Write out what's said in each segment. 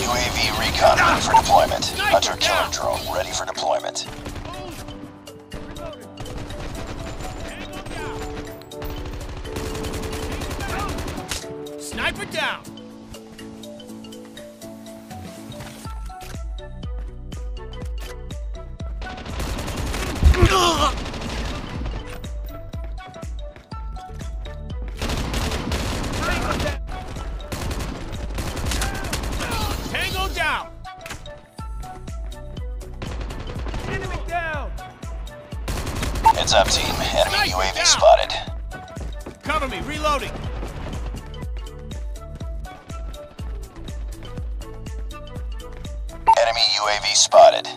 UAV recon ready for deployment. Hunter killer drone ready for deployment. Sniper down! Tango Heads up team. Enemy UAV spotted. Cover me, reloading! Enemy UAV spotted.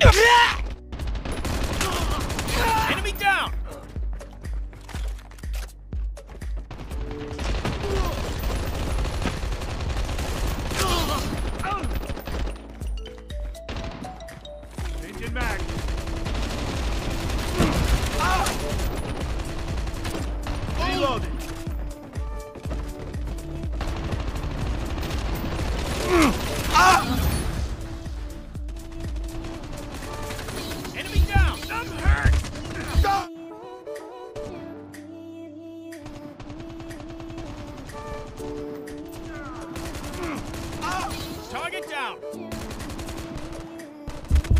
Enemy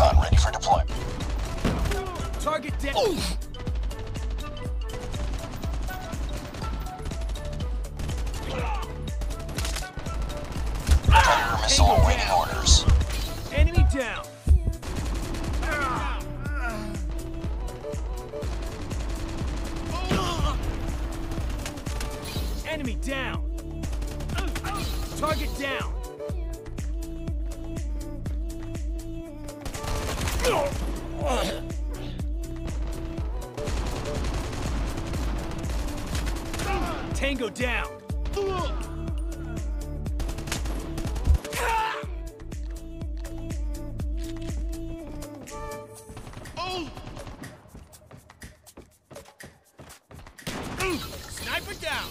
recon ready for deployment. Target down! Predator missile awaiting orders. Enemy down! Enemy down! Target down! Tango down! Sniper down!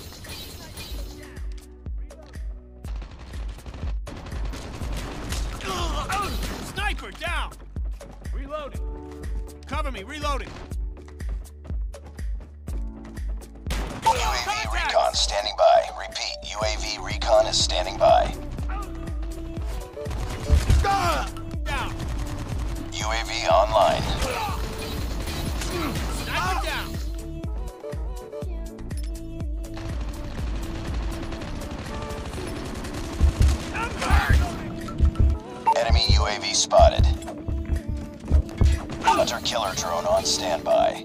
Sniper down! Reloading. Cover me, reloading. UAV recon standing by. Repeat, UAV recon is standing by. Down! UAV online. Down! Enemy UAV spotted. Hunter killer drone on standby.